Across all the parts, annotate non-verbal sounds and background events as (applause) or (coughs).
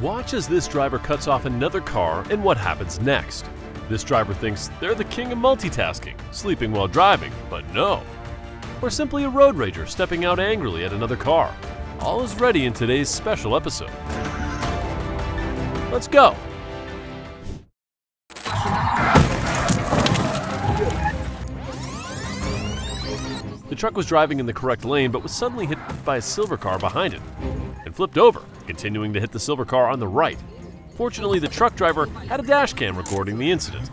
Watch as this driver cuts off another car and what happens next. This driver thinks they're the king of multitasking, sleeping while driving, but no. Or simply a road rager stepping out angrily at another car. All is ready in today's special episode. Let's go! The truck was driving in the correct lane but was suddenly hit by a silver car behind it and flipped over, continuing to hit the silver car on the right. Fortunately, the truck driver had a dash cam recording the incident.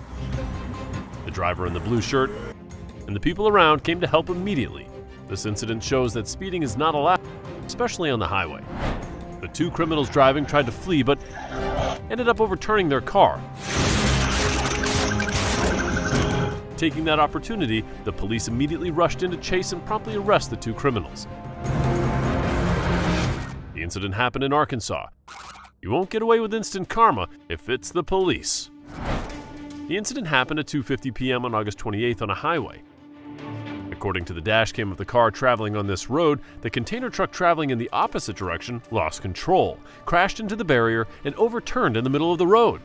The driver in the blue shirt and the people around came to help immediately. This incident shows that speeding is not allowed, especially on the highway. The two criminals driving tried to flee but ended up overturning their car. Taking that opportunity, the police immediately rushed in to chase and promptly arrest the two criminals. The incident happened in Arkansas. You won't get away with instant karma if it's the police. The incident happened at 2:50 p.m. on August 28th on a highway. According to the dashcam of the car traveling on this road, the container truck traveling in the opposite direction lost control, crashed into the barrier, and overturned in the middle of the road.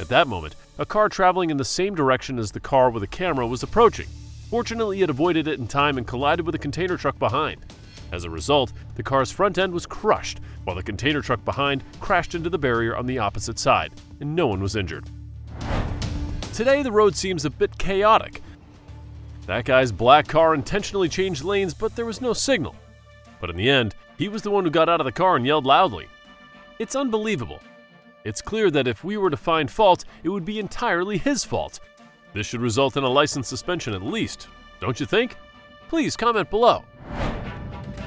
At that moment, a car traveling in the same direction as the car with a camera was approaching. Fortunately, it avoided it in time and collided with a container truck behind. As a result, the car's front end was crushed, while the container truck behind crashed into the barrier on the opposite side, and no one was injured. Today, the road seems a bit chaotic. That guy's black car intentionally changed lanes, but there was no signal. But in the end, he was the one who got out of the car and yelled loudly. It's unbelievable. It's clear that if we were to find fault, it would be entirely his fault. This should result in a license suspension at least, don't you think? Please comment below.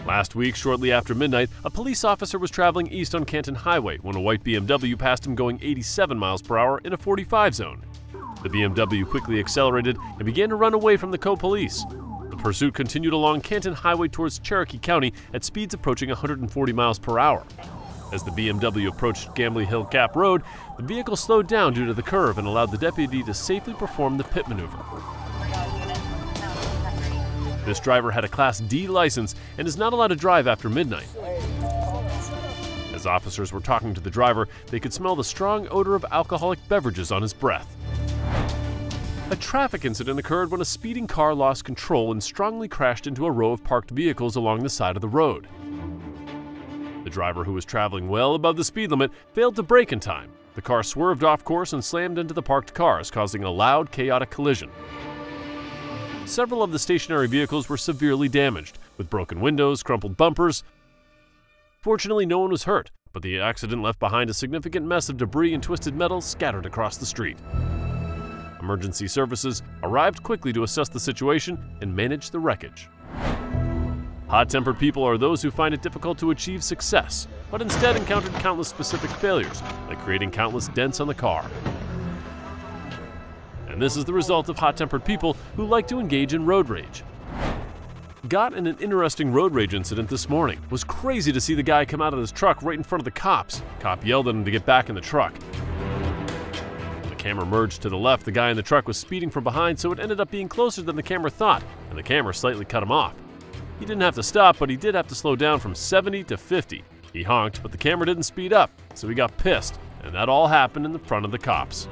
Last week, shortly after midnight, a police officer was traveling east on Canton Highway when a white BMW passed him going 87 miles per hour in a 45 zone. The BMW quickly accelerated and began to run away from the co-police. The pursuit continued along Canton Highway towards Cherokee County at speeds approaching 140 miles per hour. As the BMW approached Gambly Hill Gap Road, the vehicle slowed down due to the curve and allowed the deputy to safely perform the pit maneuver. This driver had a Class D license and is not allowed to drive after midnight. As officers were talking to the driver, they could smell the strong odor of alcoholic beverages on his breath. A traffic incident occurred when a speeding car lost control and strongly crashed into a row of parked vehicles along the side of the road. The driver, who was traveling well above the speed limit, failed to brake in time. The car swerved off course and slammed into the parked cars, causing a loud, chaotic collision. Several of the stationary vehicles were severely damaged, with broken windows, crumpled bumpers. Fortunately, no one was hurt, but the accident left behind a significant mess of debris and twisted metal scattered across the street. Emergency services arrived quickly to assess the situation and manage the wreckage. Hot tempered people are those who find it difficult to achieve success, but instead encountered countless specific failures, like creating countless dents on the car. And this is the result of hot tempered people who like to engage in road rage. Got in an interesting road rage incident this morning. Was crazy to see the guy come out of his truck right in front of the cops. Cop yelled at him to get back in the truck. The camera merged to the left. The guy in the truck was speeding from behind, so it ended up being closer than the camera thought, and the camera slightly cut him off. He didn't have to stop, but he did have to slow down from 70 to 50. He honked, but the camera didn't speed up, so he got pissed, and that all happened in the front of the cops.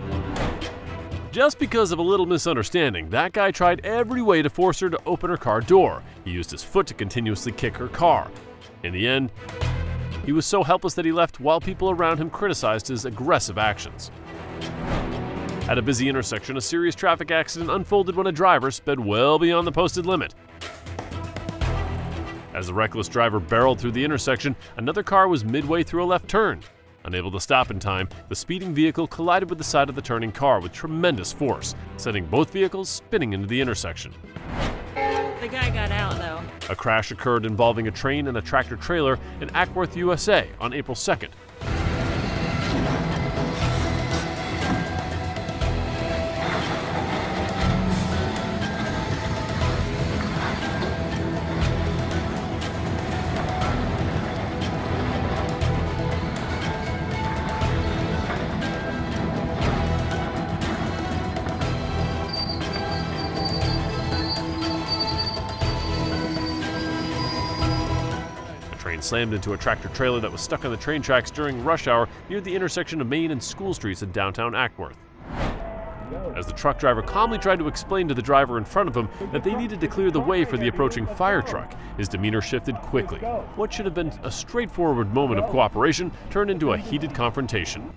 Just because of a little misunderstanding, that guy tried every way to force her to open her car door. He used his foot to continuously kick her car. In the end, he was so helpless that he left while people around him criticized his aggressive actions. At a busy intersection, a serious traffic accident unfolded when a driver sped well beyond the posted limit. As the reckless driver barreled through the intersection, another car was midway through a left turn. Unable to stop in time, the speeding vehicle collided with the side of the turning car with tremendous force, sending both vehicles spinning into the intersection. The guy got out though. A crash occurred involving a train and a tractor trailer in Acworth, USA on April 2nd. Slammed into a tractor trailer that was stuck on the train tracks during rush hour near the intersection of Main and School Streets in downtown Acworth. As the truck driver calmly tried to explain to the driver in front of him that they needed to clear the way for the approaching fire truck, his demeanor shifted quickly. What should have been a straightforward moment of cooperation turned into a heated confrontation.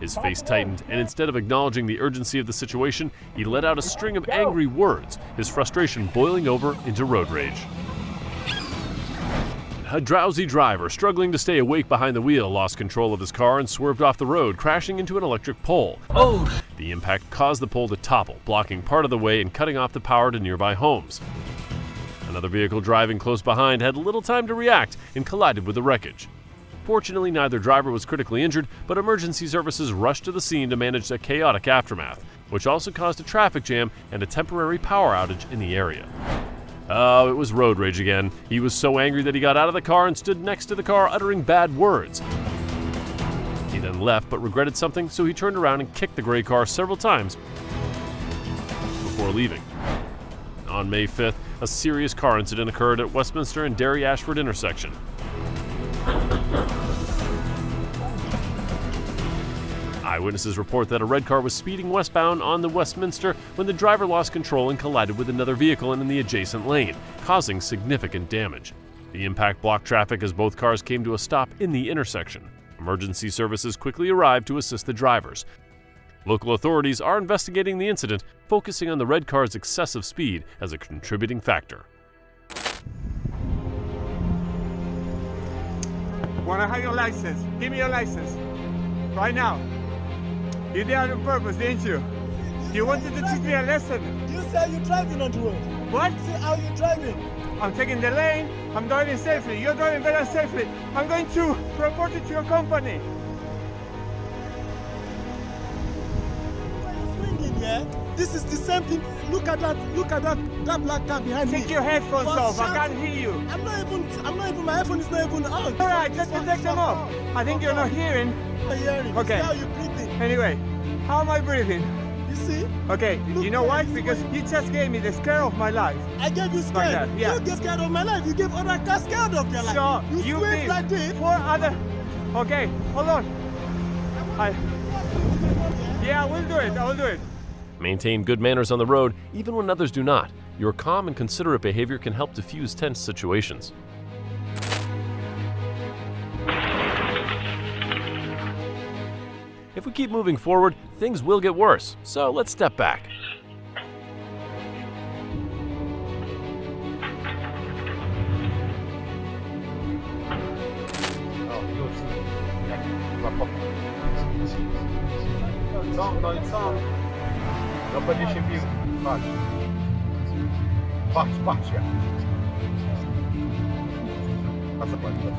His face tightened, and instead of acknowledging the urgency of the situation, he let out a string of angry words, his frustration boiling over into road rage. A drowsy driver, struggling to stay awake behind the wheel, lost control of his car and swerved off the road, crashing into an electric pole. Oh! The impact caused the pole to topple, blocking part of the way and cutting off the power to nearby homes. Another vehicle driving close behind had little time to react and collided with the wreckage. Fortunately, neither driver was critically injured, but emergency services rushed to the scene to manage the chaotic aftermath, which also caused a traffic jam and a temporary power outage in the area. Oh, it was road rage again. He was so angry that he got out of the car and stood next to the car uttering bad words. He then left but regretted something, so he turned around and kicked the gray car several times before leaving. On May 5th, a serious car incident occurred at Westheimer and Dairy Ashford intersection. Eyewitnesses report that a red car was speeding westbound on the Westheimer when the driver lost control and collided with another vehicle in the adjacent lane, causing significant damage. The impact blocked traffic as both cars came to a stop in the intersection. Emergency services quickly arrived to assist the drivers. Local authorities are investigating the incident, focusing on the red car's excessive speed as a contributing factor. Wanna have your license? Give me your license. Right now. You did it on purpose, didn't you? You wanted to teach me a lesson. You say you're driving on the road. What? See how you're driving. I'm taking the lane. I'm driving safely. You're driving very safely. I'm going to report it to your company. Swinging, yeah? This is the same thing. Look at that. Look at that. That black car behind me. Take your headphones off. I can't hear you. I'm not even. I'm not even. My iPhone is not even on. All right, let me take them off. I think you're not hearing. I'm not hearing. Okay. See how you breathing. Anyway, how am I breathing? You see? Okay, Look you know why? Because went. you just gave me the scare of my life. I gave you scare? Like that, yeah. You get scared of my life. You gave other cars scared of their life. So you you swing be like this. four other. Okay, hold on. I. Yeah, I will do it. I will do it. Maintain good manners on the road, even when others do not. Your calm and considerate behavior can help diffuse tense situations. If we keep moving forward, things will get worse, so let's step back. Patrz. Patrz, patrz. A co pani nie?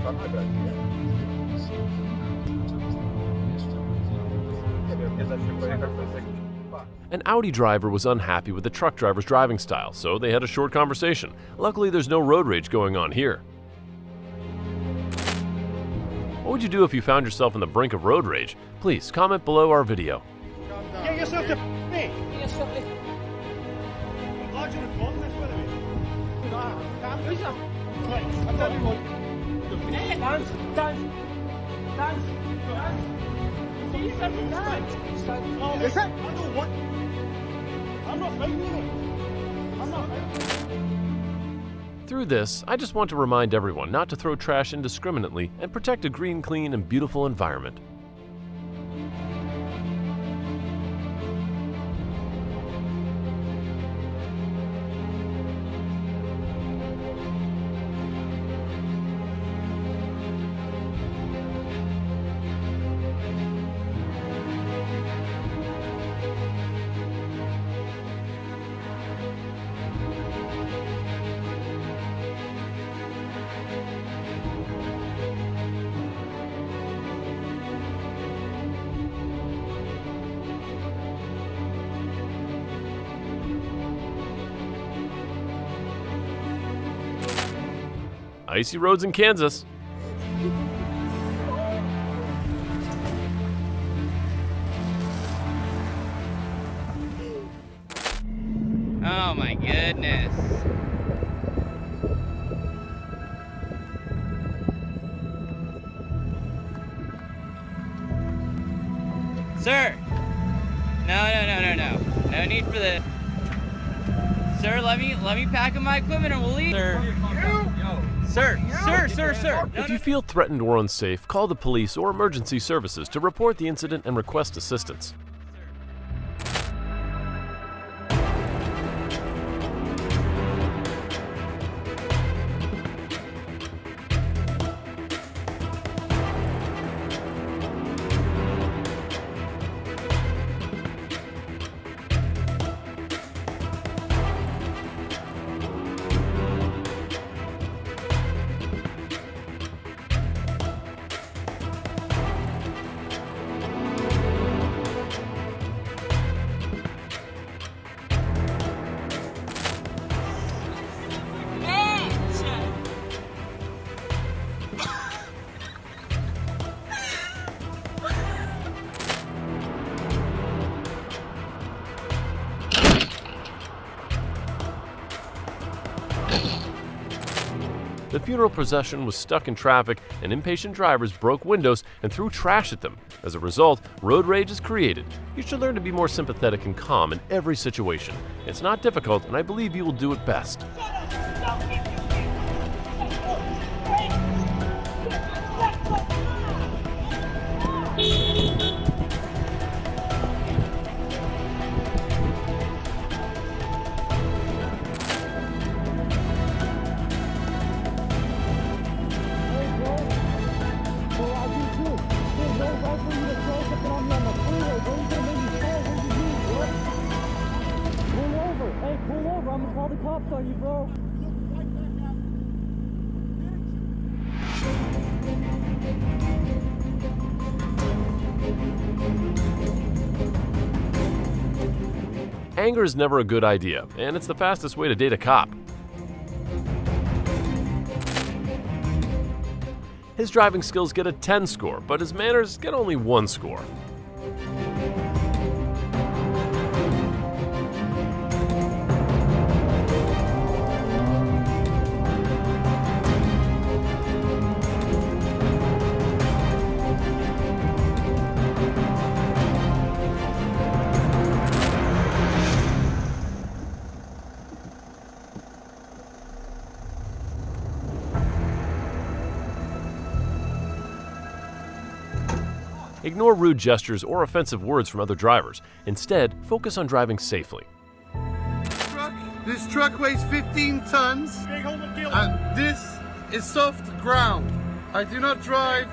An Audi driver was unhappy with the truck driver's driving style, so they had a short conversation. Luckily, there's no road rage going on here. What would you do if you found yourself on the brink of road rage? Please comment below our video. Get yourself to me. Dance, dance, dance, dance. Through this, I just want to remind everyone not to throw trash indiscriminately and protect a green, clean, and beautiful environment. Icy roads in Kansas. Oh my goodness. Sir! No, no, no, no, no. No need for this. Sir, let me let me pack up my equipment and we'll leave. Sir. Sir, sir, sir, sir. If you feel threatened or unsafe, call the police or emergency services to report the incident and request assistance. Funeral procession was stuck in traffic, and impatient drivers broke windows and threw trash at them. As a result, road rage is created. You should learn to be more sympathetic and calm in every situation. It's not difficult, and I believe you will do it best. Anger is never a good idea, and it's the fastest way to date a cop. His driving skills get a 10 score, but his manners get only 1 score. Ignore rude gestures or offensive words from other drivers. Instead, focus on driving safely. truck. This truck weighs 15 tons. And this is soft ground. I do not drive.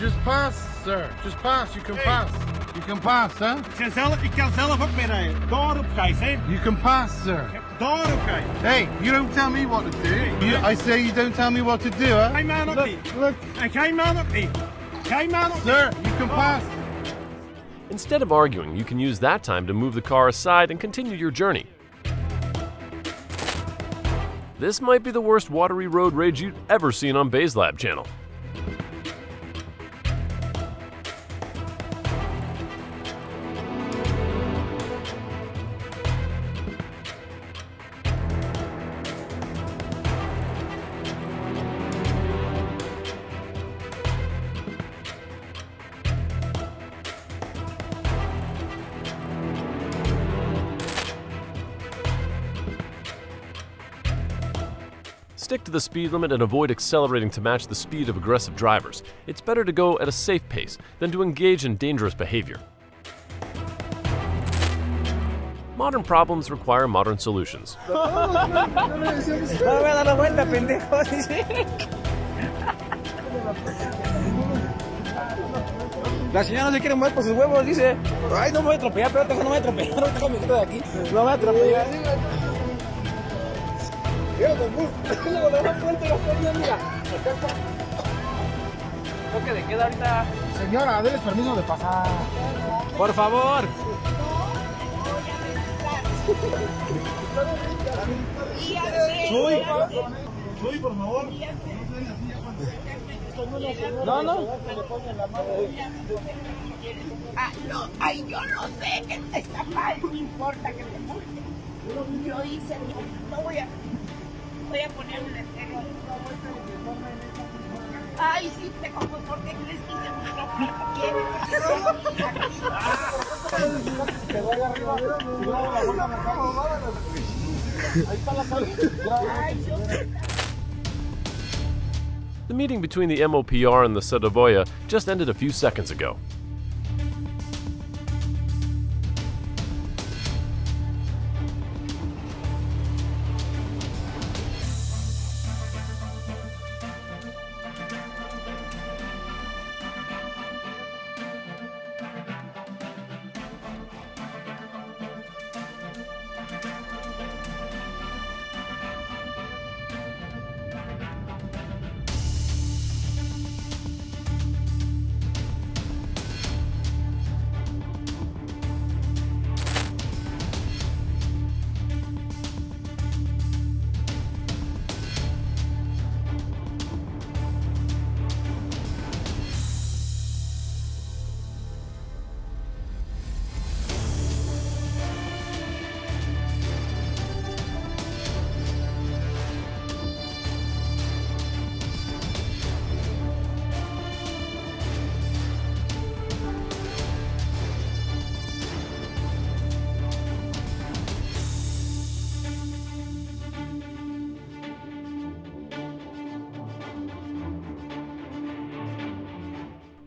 Just pass, sir. Just pass. You can pass. You can pass, hè? Ik kan zelf, ik kan zelf ook mee rijden. Daarop Gijs, hè? You can pass, sir. Daarop Gijs. Hey, you don't tell me what to do. You, I say you don't tell me what to do, huh? Geen man op Look, niet. look, En geen man op niet. Geen man sir. You can pass. Instead of arguing, you can use that time to move the car aside and continue your journey. This might be the worst watery road rage you've ever seen on BEZED LAB channel. Stick to the speed limit and avoid accelerating to match the speed of aggressive drivers. It's better to go at a safe pace than to engage in dangerous behavior. Modern problems require modern solutions. (laughs) La señora no se quiere mover por sus huevos, dice, ay, no me voy a atropellar, pero no me voy a atropellar, no tengo mi de aquí, no me voy a atropellar. (coughs) Mira, como le mira. Toque de queda ahorita. Señora, déles permiso de pasar. Por favor. Soy. Soy, por favor. No, no. Ah, no, ay, yo no sé que está mal, no importa que te pongas. Yo hice, no voy a, voy a poner un. Ay, sí, te como, ¿por qué crees que hice mi trabajo? The meeting between the MOPR and the Sadovoya just ended a few seconds ago.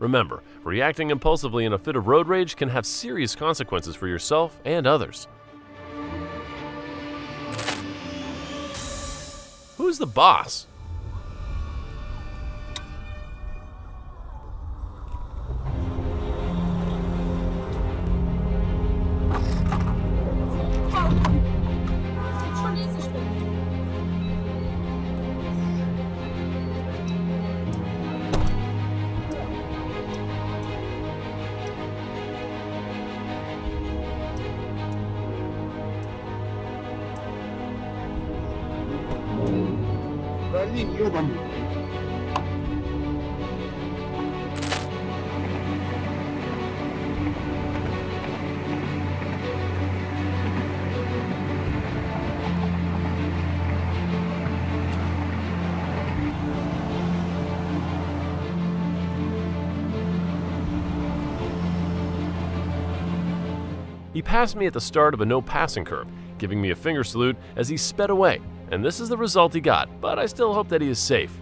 Remember, reacting impulsively in a fit of road rage can have serious consequences for yourself and others. Who's the boss? He passed me at the start of a no passing curve, giving me a finger salute as he sped away, and this is the result he got, but I still hope that he is safe.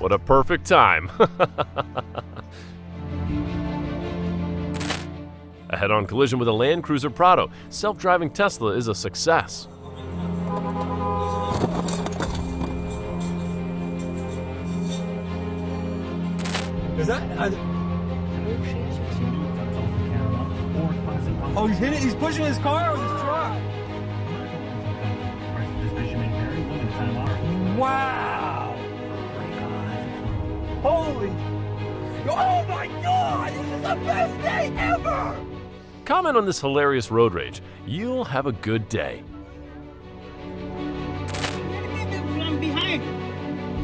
What a perfect time! (laughs) a head on collision with a Land Cruiser Prado, self driving Tesla is a success. Is that? I, oh, he's hitting. He's pushing his car with his truck. Wow! Holy! Oh my God! This is the best day ever! Comment on this hilarious road rage. You'll have a good day. From behind.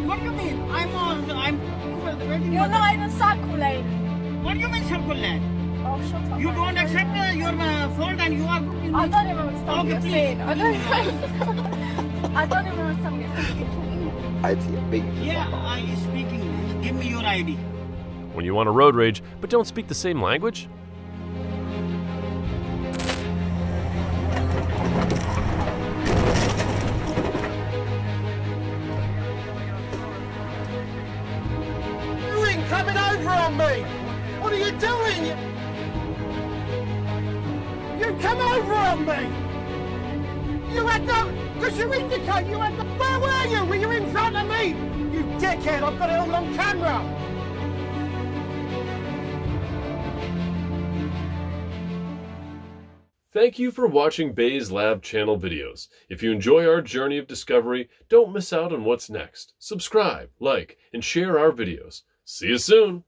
What do you mean? I'm on. I'm. You're not even circulating. What do you mean circulate? Oh. You don't accept uh, your uh, fault and you are. I don't even understand Okay, please. saying. I don't even, (laughs) I don't even understand what you're saying. Yeah, I speak English. Give me your ID. When you want a road rage, but don't speak the same language? doing coming over on me? What are you doing? You come over on me! You had no... Because you indicate you had no... Where were you? Were you in front of me? Dickhead, I've got it all on camera! Thank you for watching BEZED LAB channel videos. If you enjoy our journey of discovery, don't miss out on what's next. Subscribe, like, and share our videos. See you soon!